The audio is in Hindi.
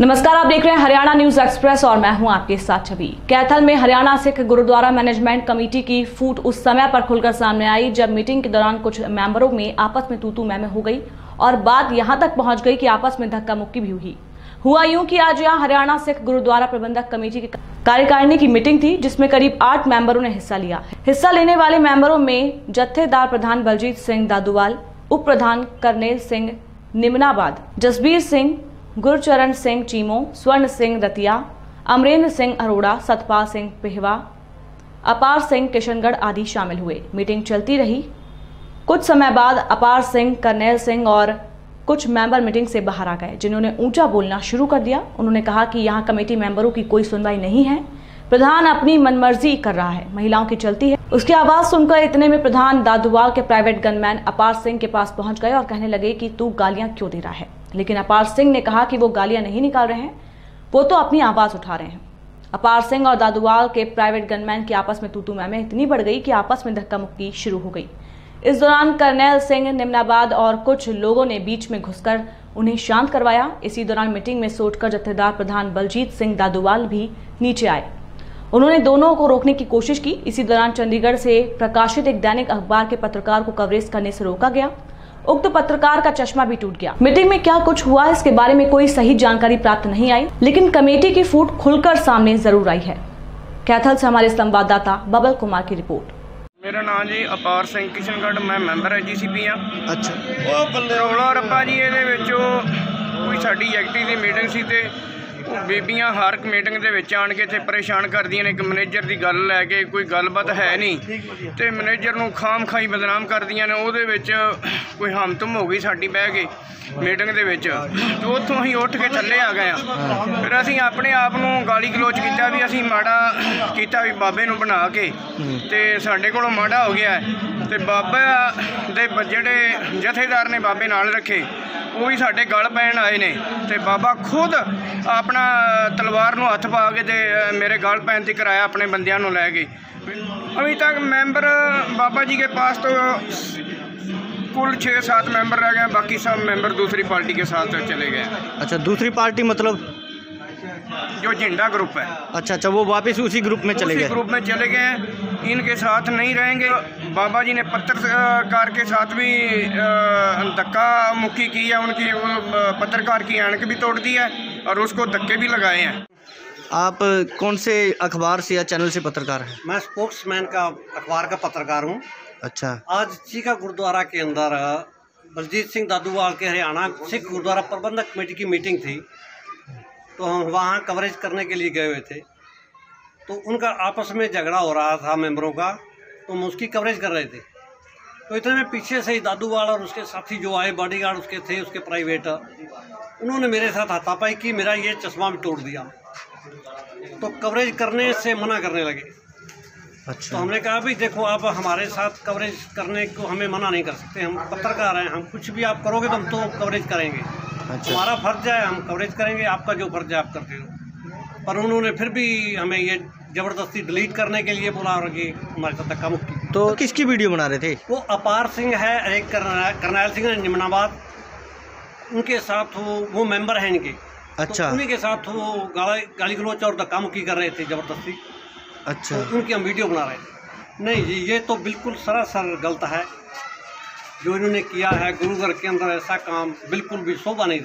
नमस्कार, आप देख रहे हैं हरियाणा न्यूज़ एक्सप्रेस और मैं हूँ आपके साथ छवि। कैथल में हरियाणा सिख गुरुद्वारा मैनेजमेंट कमेटी की फूट उस समय पर खुलकर सामने आई जब मीटिंग के दौरान कुछ मेंबरों में आपस में तूतू मैमे हो गई और बात यहाँ तक पहुँच गई कि आपस में धक्का मुक्की भी हुई। हुआ यूँ कि आज यहाँ हरियाणा सिख गुरुद्वारा प्रबंधक कमेटी की कार्यकारिणी की मीटिंग थी, जिसमें करीब आठ मेंबरों ने हिस्सा लिया। हिस्सा लेने वाले मेंबरों में जत्थेदार प्रधान बलजीत सिंह दादूवाल, उप प्रधान करनेल सिंह निमनाबाद, जसबीर सिंह गुरचरण सिंह चीमो, स्वर्ण सिंह रतिया अमरेंद्र सिंह अरोड़ा सतपाल सिंह पिहवा, अपार सिंह किशनगढ़ आदि शामिल हुए। मीटिंग चलती रही। कुछ समय बाद अपार सिंह, करनेल सिंह और कुछ मेंबर मीटिंग से बाहर आ गए, जिन्होंने ऊँचा बोलना शुरू कर दिया। उन्होंने कहा कि यहाँ कमेटी मेंबरों की कोई सुनवाई नहीं है। प्रधान अपनी मनमर्जी कर रहा है, महिलाओं की चलती है। उसकी आवाज़ सुनकर इतने में प्रधान दादुवाल के प्राइवेट गनमैन अपार सिंह के पास पहुँच गए और कहने लगे कि तू गालियाँ क्यों दे रहा है? लेकिन अपार सिंह ने कहा कि वो गालियाँ नहीं निकाल रहे हैं। वो तो अपनी आवाज़ उठा रहे हैं। अपार सिंह और दादुवाल के प्राइवेट गनमैन की आपस में तूतू मैमे इतनी बढ़ गई कि आपस में धक्का मुक्की शुरू हो गई। इस दौरान करनैल सिंह, निम्नाबाद और कुछ लोगों ने बीच में घुसकर उन्हें शांत करवाया। इसी दौरान मीटिंग में सोचकर जत्थेदार प्रधान बलजीत सिंह दादुवाल भी नीचे आए। उन्होंने दोनों को रोकने की कोशिश की। इसी दौरान चंडीगढ़ से प्रकाशित एक दैनिक अखबार के पत्रकार को कवरेज करने से रोका गया। उक्त पत्रकार का चश्मा भी टूट गया मीटिंग में क्या कुछ हुआ इसके बारे में कोई सही जानकारी प्राप्त नहीं आई लेकिन कमेटी की फूट खुलकर सामने जरूर आई है कैथल से हमारे संवाददाता बबल कुमार की रिपोर्ट ਮੇਰਾ ਨਾਮ ਜੀ ਅਪਾਰ ਸਿੰਘ ਕਿਸ਼ਨਗੜ੍ਹ ਮੈਂ ਮੈਂਬਰ ਹੈ ਜੀਸੀਪੀ ਆ ਅੱਛਾ ਉਹ ਬੱਲੇ ਰੌਲਾ ਰੱਪਾ ਜੀ ਇਹਦੇ ਵਿੱਚ ਉਹ ਕੋਈ ਸਾਡੀ ਐਕਟੀ ਦੀ ਮੀਟਿੰਗ ਸੀ ਤੇ ਉਹ ਬੀਬੀਆਂ ਹਰ ਇੱਕ ਮੀਟਿੰਗ ਦੇ ਵਿੱਚ ਆਣ ਕੇ ਇੱਥੇ ਪਰੇਸ਼ਾਨ ਕਰਦੀਆਂ ਨੇ। ਕਿ ਮੈਨੇਜਰ ਦੀ ਗੱਲ ਲੈ ਕੇ ਕੋਈ ਗੱਲਬਾਤ ਹੈ ਨਹੀਂ। ਤੇ ਮੈਨੇਜਰ ਨੂੰ ਖਾਮ ਖਾਈ ਬਦਨਾਮ ਕਰਦੀਆਂ ਨੇ। ਉਹਦੇ ਵਿੱਚ ਕੋਈ ਹਮਤਮ ਹੋ ਗਈ ਸਾਡੀ ਬਹਿ ਕੇ ਮੀਟਿੰਗ ਦੇ ਵਿੱਚ। ਤੇ ਉੱਥੋਂ ਅਸੀਂ ਉੱਠ ਕੇ ਥੱਲੇ ਆ ਗਏ ਆ ਫਿਰ ਅਸੀਂ ਆਪਣੇ ਆਪ ਨੂੰ ਗਾਲੀ ਗਲੋਚ ਕੀਤਾ ਵੀ ਅਸੀਂ ਮਾੜਾ ਕੀਤਾ ਵੀ ਬਾਬੇ ਨੂੰ ਬਣਾ ਕੇ। ਤੇ ਸਾਡੇ ਕੋਲੋਂ ਮਾੜਾ ਹੋ ਗਿਆ। ਤੇ ਬਾਬਾ ਦੇ ਬ- ਜਿਹੜੇ ਜਥੇਦਾਰ ਨੇ ਬਾਬੇ ਨਾਲ ਰੱਖੇ ਉਹ ਵੀ ਸਾਡੇ ਗਲ ਪੈਣ ਆਏ ਨੇ ਤੇ ਬਾਬਾ ਖੁਦ ਆਪਣਾ ਤਲਵਾਰ ਨੂੰ ਹੱਥ ਪਾ ਕੇ ਤੇ ਅ, ਮੇਰੇ ਗਲ ਪੈਣ ਤੇ ਕਰਾਇਆ ਆਪਣੇ ਬੰਦਿਆਂ ਨੂੰ ਲੈ ਕੇ अभी तक मेंबर बाबा जी के पास तो कुल छः सात मेंबर रह गए बाकी सब मेंबर दूसरी पार्टी के साथ चले गए हैं। अच्छा दूसरी पार्टी मतलब जो झंडा ग्रुप है। अच्छा अच्छा वो वापस उसी ग्रुप में चले गए। ग्रुप में चले गए। हैं इनके साथ नहीं रहेंगे। बाबा जी ने पत्रकार के साथ भी धक्का मुक्की की है उनकी पत्रकार की ऐनक भी तोड़ दी है और उसको धक्के भी लगाए हैं। आप कौन से अखबार से या चैनल से पत्रकार हैं? मैं स्पोक्समैन का अखबार का पत्रकार हूँ। अच्छा। आज चीका गुरुद्वारा के अंदर बलजीत सिंह दादूवाल के हरियाणा सिख गुरुद्वारा प्रबंधक कमेटी की मीटिंग थी। तो हम वहाँ कवरेज करने के लिए गए हुए थे। तो उनका आपस में झगड़ा हो रहा था मेंबरों का। तो हम उसकी कवरेज कर रहे थे। तो इतने में पीछे से ही दादूवाल और उसके साथी जो आए बॉडीगार्ड उसके थे उसके प्राइवेट उन्होंने मेरे साथ हाथापाई की मेरा ये चश्मा भी तोड़ दिया। तो कवरेज करने से मना करने लगे। अच्छा। तो हमने कहा भाई देखो आप हमारे साथ कवरेज करने को हमें मना नहीं कर सकते। हम पत्रकार हैं हम कुछ भी आप करोगे तो हम तो कवरेज करेंगे। अच्छा। हमारा फ़र्ज़ है हम कवरेज करेंगे आपका जो फ़र्ज़ है आप करते हो। पर उन्होंने फिर भी हमें ये ज़बरदस्ती डिलीट करने के लिए बोला और कि हमारे साथ धक्का मुक्की। तो किसकी वीडियो बना रहे थे? वो अपार सिंह है एक करना- करनैल सिंह है निमनाबाद। उनके साथ वो वो मेंबर हैं इनके। अच्छा। तो उन्हीं के साथ वो गाली गाली गलोच और धक्का मुक्की कर रहे थे ज़बरदस्ती। अच्छा। तो उनकी हम वीडियो बना रहे थे नहीं जी ये तो बिल्कुल सरासर गलत है। जो इन्होंने किया है गुरुघर के अंदर ऐसा काम बिल्कुल भी शोभा नहीं